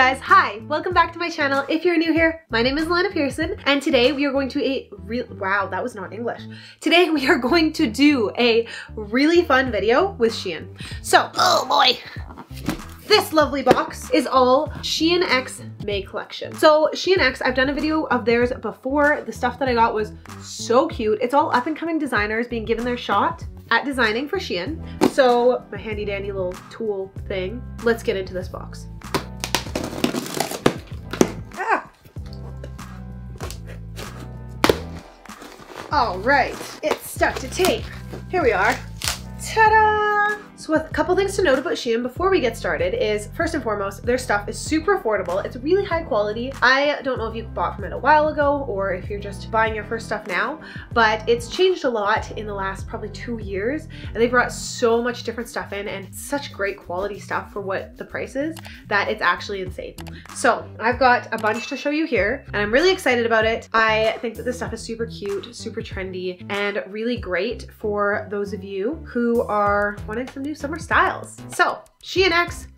What's up you guys? Hi, welcome back to my channel. If you're new here, my name is Alanna Pearson and today we are going to a real, wow, that was not English. Today we are going to do a really fun video with Shein. So, oh boy, this lovely box is all Shein X May collection. So Shein X, I've done a video of theirs before. The stuff that I got was so cute. It's all up and coming designers being given their shot at designing for Shein. So my handy dandy little tool thing. Let's get into this box. All right, it's stuck to tape. Here we are. Ta-da! So a couple things to note about Shein before we get started is, first and foremost, their stuff is super affordable. It's really high quality. I don't know if you bought from it a while ago or if you're just buying your first stuff now, but it's changed a lot in the last probably two years. And they brought so much different stuff in and such great quality stuff for what the price is that it's actually insane. So I've got a bunch to show you here and I'm really excited about it. I think that this stuff is super cute, super trendy, and really great for those of you who are wanting some new summer styles. So Shein X,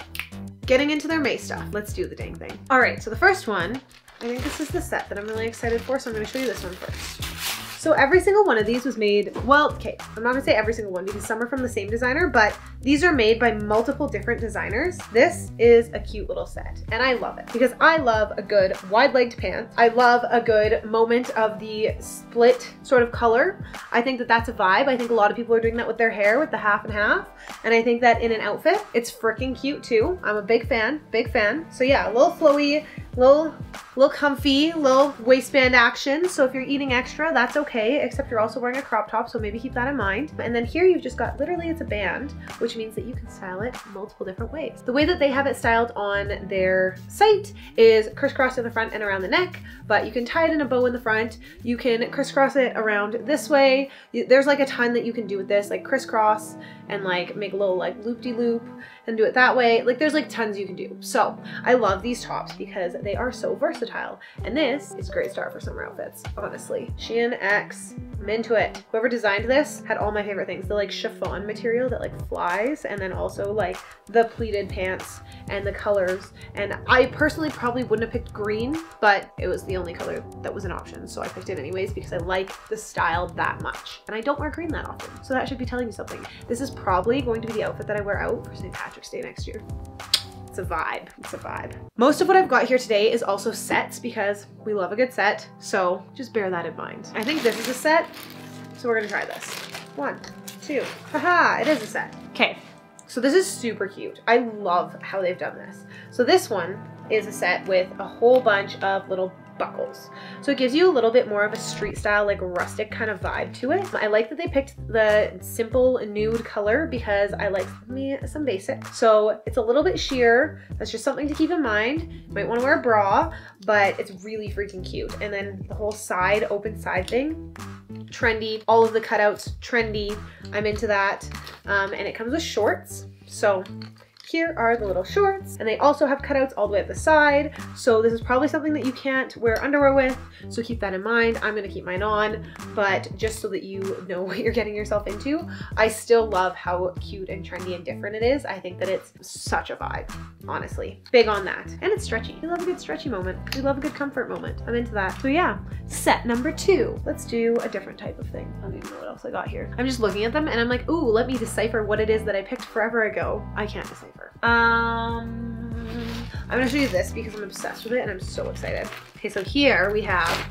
getting into their May stuff. Let's do the dang thing. All right, so the first one, I think this is the set that I'm really excited for, so I'm gonna show you this one first. So every single one of these was made, well, okay, I'm not gonna say every single one because some are from the same designer, but these are made by multiple different designers. This is a cute little set and I love it because I love a good wide-legged pant. I love a good moment of the split sort of color. I think that that's a vibe. I think a lot of people are doing that with their hair with the half and half. And I think that in an outfit, it's freaking cute too. I'm a big fan, big fan. So yeah, a little flowy, little little comfy, little waistband action. So if you're eating extra, that's okay, except you're also wearing a crop top, so maybe keep that in mind. And then here you've just got, literally it's a band, which means that you can style it multiple different ways. The way that they have it styled on their site is crisscross in the front and around the neck, but you can tie it in a bow in the front. You can crisscross it around this way. There's like a ton that you can do with this, like crisscross and like make a little like loop-de-loop -loop and do it that way. Like there's like tons you can do. So I love these tops because they are so versatile. And this is a great start for summer outfits, honestly. Shein X, I'm into it. Whoever designed this had all my favorite things. The like chiffon material that like flies and then also like the pleated pants and the colors. And I personally probably wouldn't have picked green, but it was the only color that was an option. So I picked it anyways because I like the style that much. And I don't wear green that often. So that should be telling you something. This is probably going to be the outfit that I wear out for St. Patrick's Day next year. It's a vibe, it's a vibe. Most of what I've got here today is also sets because we love a good set. So just bear that in mind. I think this is a set, so we're gonna try this. One, two, haha, it is a set. Okay, so this is super cute. I love how they've done this. So this one is a set with a whole bunch of little buckles. So it gives you a little bit more of a street style, like rustic kind of vibe to it. I like that they picked the simple nude color because I like me some basic. So it's a little bit sheer. That's just something to keep in mind. You might want to wear a bra, but it's really freaking cute. And then the whole side, open side thing, trendy. All of the cutouts, trendy. I'm into that. Um, and it comes with shorts. So here are the little shorts and they also have cutouts all the way at the side. So this is probably something that you can't wear underwear with. So keep that in mind. I'm gonna keep mine on, but just so that you know what you're getting yourself into, I still love how cute and trendy and different it is. I think that it's such a vibe, honestly. Big on that. And it's stretchy. We love a good stretchy moment. We love a good comfort moment. I'm into that. So yeah, set number two. Let's do a different type of thing. I don't even know what else I got here. I'm just looking at them and I'm like, ooh, let me decipher what it is that I picked forever ago. I can't decipher. Um, I'm gonna show you this because I'm obsessed with it and I'm so excited. Okay, so here we have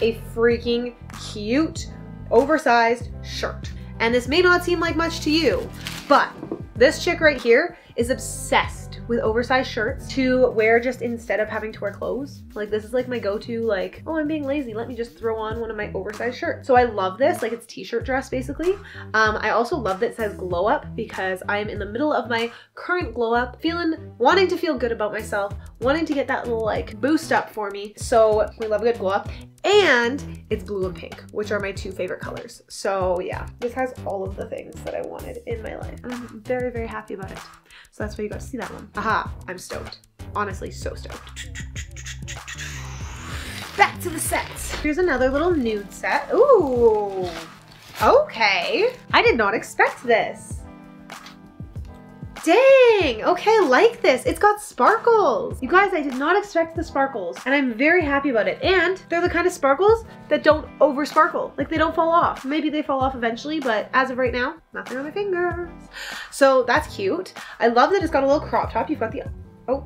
a freaking cute, oversized shirt. And this may not seem like much to you, but this chick right here is obsessed with oversized shirts to wear just instead of having to wear clothes. Like this is like my go-to like, oh, I'm being lazy. Let me just throw on one of my oversized shirts. So I love this, like it's t-shirt dress basically. Um, I also love that it says glow up because I am in the middle of my current glow up, feeling, wanting to feel good about myself, wanting to get that little like boost up for me. So we love a good glow up and it's blue and pink, which are my two favorite colors. So yeah, this has all of the things that I wanted in my life. I'm very, very happy about it. So that's why you got to see that one. Aha, I'm stoked. Honestly, so stoked. Back to the sets. Here's another little nude set. Ooh, okay. I did not expect this. Dang, okay, I like this. It's got sparkles. You guys, I did not expect the sparkles and I'm very happy about it. And they're the kind of sparkles that don't over sparkle. Like they don't fall off. Maybe they fall off eventually, but as of right now, nothing on my fingers. So that's cute. I love that it's got a little crop top. You've got the, oh,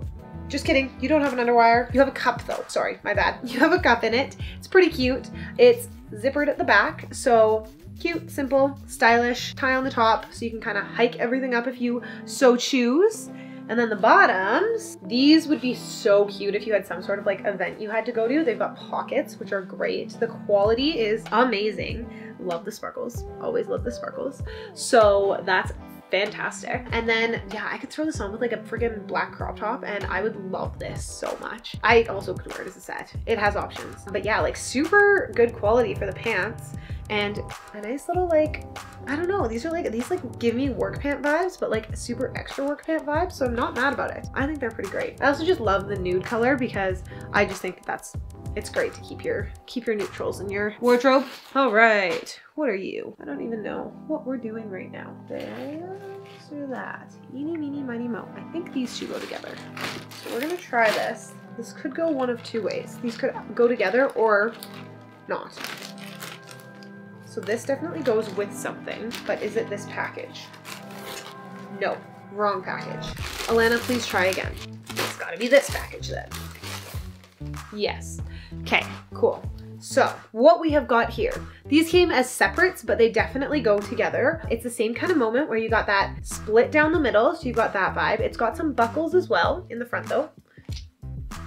just kidding. You don't have an underwire. You have a cup though. Sorry, my bad. You have a cup in it. It's pretty cute. It's zippered at the back. So cute, simple, stylish, tie on the top so you can kind of hike everything up if you so choose. And then the bottoms, these would be so cute if you had some sort of like event you had to go to. They've got pockets, which are great. The quality is amazing. Love the sparkles. Always love the sparkles. So that's fantastic. And then, yeah, I could throw this on with like a freaking black crop top and I would love this so much. I also could wear it as a set. It has options. But yeah, like super good quality for the pants and a nice little like, I don't know, these are like, these like give me work pant vibes, but like super extra work pant vibes. So I'm not mad about it. I think they're pretty great. I also just love the nude color because I just think that that's it's great to keep your keep your neutrals in your wardrobe. All right, what are you? I don't even know what we're doing right now. Or that. Eeny, meeny, miny, mo. I think these two go together. So we're gonna try this. This could go one of two ways. These could go together or not. So this definitely goes with something, but is it this package? No, wrong package. Alanna, please try again. It's gotta be this package then. Yes. Okay, cool. So what we have got here, these came as separates, but they definitely go together. It's the same kind of moment where you got that split down the middle, so you got that vibe. It's got some buckles as well in the front though.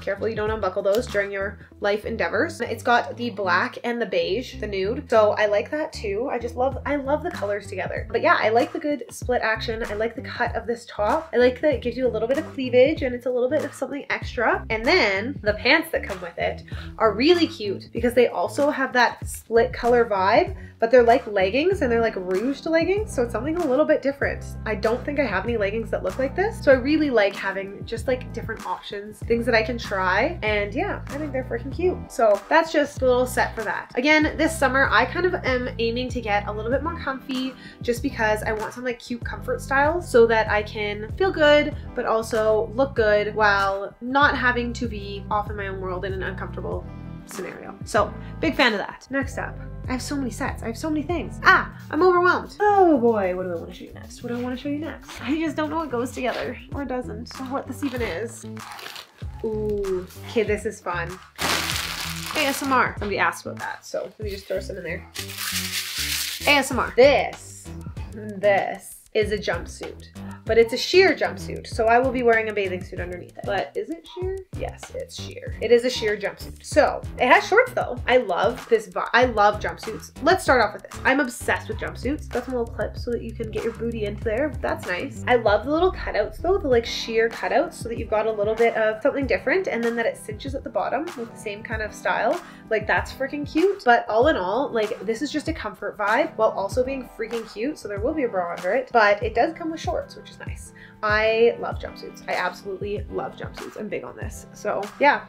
Careful you don't unbuckle those during your life endeavors. It's got the black and the beige, the nude. So I like that too. I just love, I love the colors together. But yeah, I like the good split action. I like the cut of this top. I like that it gives you a little bit of cleavage and it's a little bit of something extra. And then the pants that come with it are really cute because they also have that split color vibe, but they're like leggings and they're like ruched leggings. So it's something a little bit different. I don't think I have any leggings that look like this. So I really like having just like different options, things that I can try try. And yeah, I think they're freaking cute. So that's just a little set for that. Again, this summer, I kind of am aiming to get a little bit more comfy just because I want some like cute comfort styles so that I can feel good, but also look good while not having to be off in my own world in an uncomfortable scenario. So big fan of that. Next up, I have so many sets. I have so many things. Ah, I'm overwhelmed. Oh boy, what do I want to show you next? What do I want to show you next? I just don't know what goes together or doesn't or what this even is. Ooh, okay, this is fun. ASMR. Somebody asked about that, so let me just throw some in there. ASMR. This, this is a jumpsuit but it's a sheer jumpsuit. So I will be wearing a bathing suit underneath it. But is it sheer? Yes, it's sheer. It is a sheer jumpsuit. So it has shorts though. I love this, I love jumpsuits. Let's start off with this. I'm obsessed with jumpsuits. Got some little clips so that you can get your booty into there. That's nice. I love the little cutouts though, the like sheer cutouts so that you've got a little bit of something different and then that it cinches at the bottom with the same kind of style. Like that's freaking cute. But all in all, like this is just a comfort vibe while also being freaking cute. So there will be a bra under it, but it does come with shorts, which is nice. I love jumpsuits. I absolutely love jumpsuits. I'm big on this. So yeah,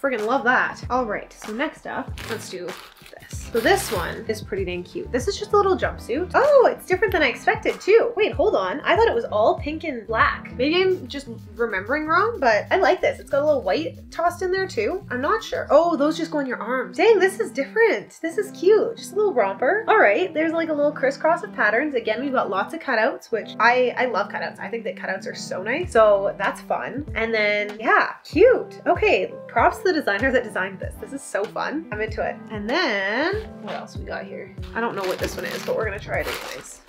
friggin' love that. All right, so next up, let's do this. So this one is pretty dang cute. This is just a little jumpsuit. Oh, it's different than I expected too. Wait, hold on. I thought it was all pink and black. Maybe I'm just remembering wrong, but I like this. It's got a little white tossed in there too. I'm not sure. Oh, those just go on your arms. Dang, this is different. This is cute. Just a little romper. All right, there's like a little crisscross of patterns. Again, we've got lots of cutouts, which I, I love cutouts. I think that cutouts are so nice. So that's fun. And then, yeah, cute. Okay, props to the designer that designed this. This is so fun. I'm into it. And then what else we got here? I don't know what this one is, but we're gonna try it anyways.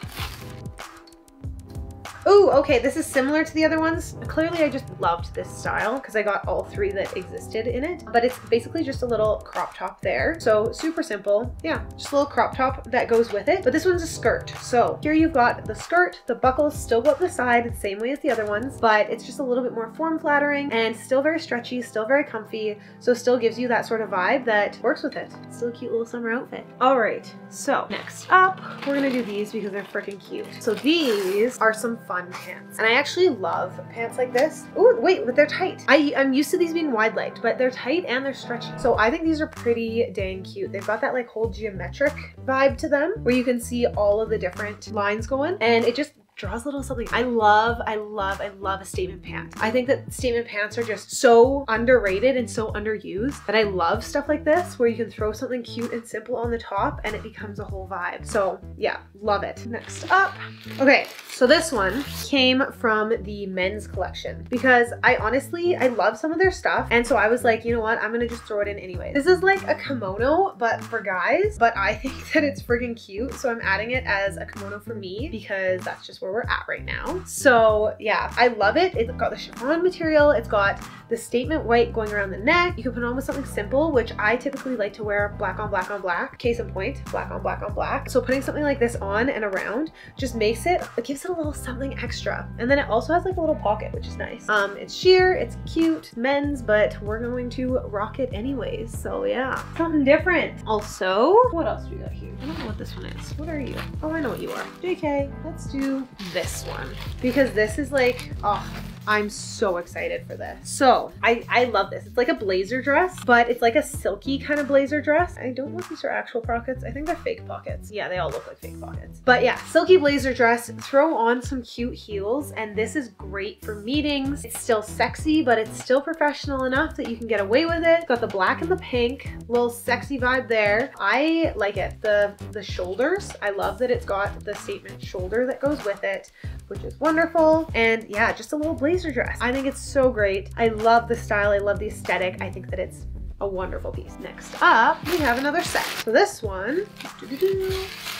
Oh, okay, this is similar to the other ones. Clearly I just loved this style because I got all three that existed in it, but it's basically just a little crop top there. So super simple. Yeah, just a little crop top that goes with it, but this one's a skirt. So here you've got the skirt, the buckles still go up the side, the same way as the other ones, but it's just a little bit more form flattering and still very stretchy, still very comfy. So still gives you that sort of vibe that works with it. Still a cute little summer outfit. All right, so next up, we're gonna do these because they're freaking cute. So these are some fun fun pants. And I actually love pants like this. Oh, wait, but they're tight. I, I'm used to these being wide legged, but they're tight and they're stretchy. So I think these are pretty dang cute. They've got that like whole geometric vibe to them where you can see all of the different lines going and it just draws a little something. I love, I love, I love a statement pant. I think that statement pants are just so underrated and so underused that I love stuff like this where you can throw something cute and simple on the top and it becomes a whole vibe. So yeah, love it. Next up, okay, so this one came from the men's collection because I honestly, I love some of their stuff. And so I was like, you know what, I'm gonna just throw it in anyway. This is like a kimono, but for guys, but I think that it's freaking cute. So I'm adding it as a kimono for me because that's just where we're at right now. So yeah, I love it. It's got the chiffon material. It's got the statement white going around the neck. You can put on with something simple, which I typically like to wear black on black on black. Case in point, black on black on black. So putting something like this on and around just makes it, it gives it a little something extra. And then it also has like a little pocket, which is nice. Um, It's sheer, it's cute, men's, but we're going to rock it anyways. So yeah, something different. Also, what else do we got here? I don't know what this one is. What are you? Oh, I know what you are. JK, let's do this one. Because this is like, oh, I'm so excited for this. So I, I love this. It's like a blazer dress, but it's like a silky kind of blazer dress. I don't know if these are actual pockets. I think they're fake pockets. Yeah, they all look like fake pockets. But yeah, silky blazer dress, throw on some cute heels, and this is great for meetings. It's still sexy, but it's still professional enough that you can get away with it. It's got the black and the pink, little sexy vibe there. I like it. The, the shoulders, I love that it's got the statement shoulder that goes with it which is wonderful. And yeah, just a little blazer dress. I think it's so great. I love the style. I love the aesthetic. I think that it's a wonderful piece. Next up, we have another set. So this one, doo -doo -doo,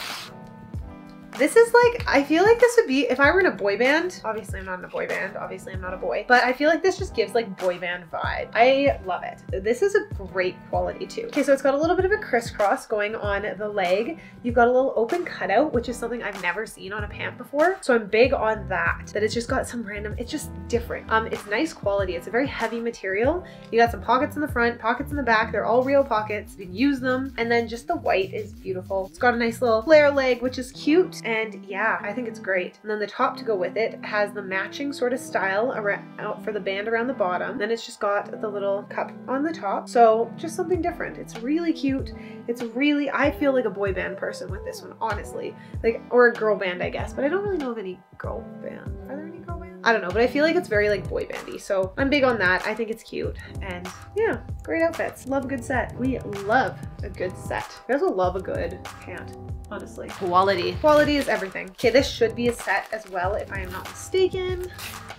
this is like, I feel like this would be, if I were in a boy band, obviously I'm not in a boy band, obviously I'm not a boy, but I feel like this just gives like boy band vibe. I love it. This is a great quality too. Okay, so it's got a little bit of a crisscross going on the leg. You've got a little open cutout, which is something I've never seen on a pant before. So I'm big on that, that it's just got some random, it's just different. Um, It's nice quality. It's a very heavy material. You got some pockets in the front, pockets in the back. They're all real pockets. You can use them. And then just the white is beautiful. It's got a nice little flare leg, which is cute. And yeah, I think it's great. And then the top to go with it has the matching sort of style out for the band around the bottom. Then it's just got the little cup on the top. So just something different. It's really cute. It's really, I feel like a boy band person with this one, honestly. Like, or a girl band, I guess. But I don't really know of any girl band. Are there any girl bands? I don't know, but I feel like it's very like boy bandy. So I'm big on that. I think it's cute. And yeah, great outfits. Love a good set. We love a good set. We also love a good pant honestly. Quality. Quality is everything. Okay, this should be a set as well if I am not mistaken.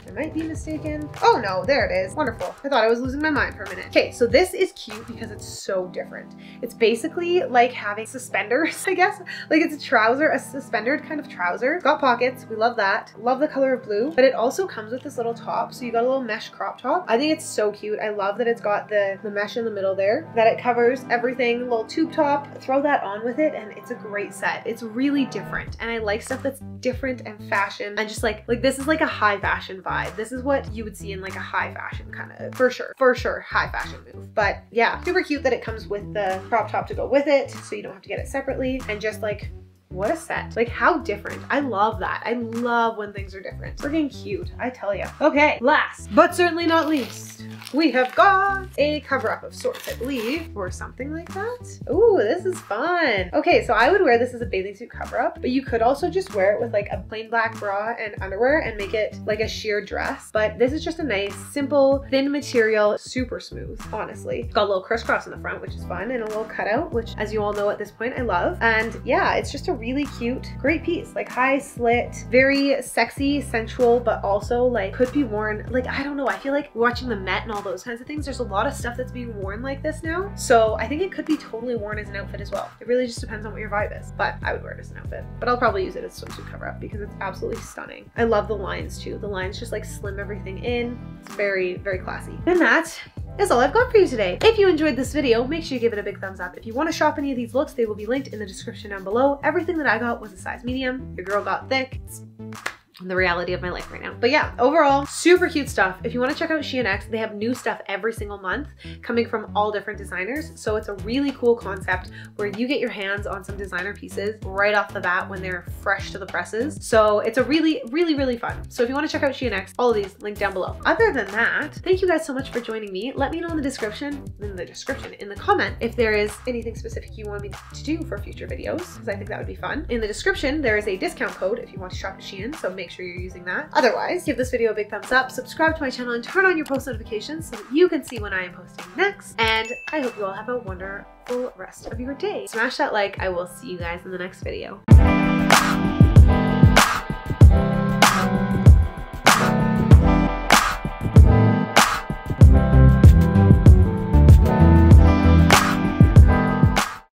I might be mistaken. Oh no, there it is. Wonderful. I thought I was losing my mind for a minute. Okay, so this is cute because it's so different. It's basically like having suspenders, I guess. Like it's a trouser, a suspended kind of trouser. It's got pockets. We love that. Love the color of blue. But it also comes with this little top. So you got a little mesh crop top. I think it's so cute. I love that it's got the, the mesh in the middle there. That it covers everything. Little tube top. Throw that on with it and it's a great set. It's really different. And I like stuff that's different and fashion. And just like, like this is like a high fashion vibe This is what you would see in like a high fashion kind of, for sure, for sure, high fashion move. But yeah, super cute that it comes with the crop top to go with it, so you don't have to get it separately. And just like what a set. Like how different. I love that. I love when things are different. Freaking cute, I tell you. Okay, last but certainly not least, we have got a cover up of sorts, I believe, or something like that. Ooh, this is fun. Okay, so I would wear this as a bathing suit cover up, but you could also just wear it with like a plain black bra and underwear and make it like a sheer dress. But this is just a nice, simple, thin material, super smooth, honestly. It's got a little crisscross in the front, which is fun, and a little cutout, which as you all know at this point, I love. And yeah, it's just a really cute, great piece. Like high slit, very sexy, sensual, but also like could be worn, like, I don't know. I feel like watching the Met and all those kinds of things, there's a lot of stuff that's being worn like this now. So I think it could be totally worn as an outfit as well. It really just depends on what your vibe is, but I would wear it as an outfit. But I'll probably use it as a swimsuit cover up because it's absolutely stunning. I love the lines too. The lines just like slim everything in. It's very, very classy. And that is all I've got for you today. If you enjoyed this video, make sure you give it a big thumbs up. If you want to shop any of these looks, they will be linked in the description down below. Everything that I got was a size medium. Your girl got thick. It's the reality of my life right now. But yeah, overall, super cute stuff. If you want to check out Shein X, they have new stuff every single month coming from all different designers. So it's a really cool concept where you get your hands on some designer pieces right off the bat when they're fresh to the presses. So it's a really, really, really fun. So if you want to check out Shein X, all of these linked down below. Other than that, thank you guys so much for joining me. Let me know in the description, in the description, in the comment, if there is anything specific you want me to do for future videos, because I think that would be fun. In the description, there is a discount code if you want to shop at Shein. So make make sure you're using that. Otherwise, give this video a big thumbs up, subscribe to my channel, and turn on your post notifications so that you can see when I am posting next. And I hope you all have a wonderful rest of your day. Smash that like. I will see you guys in the next video.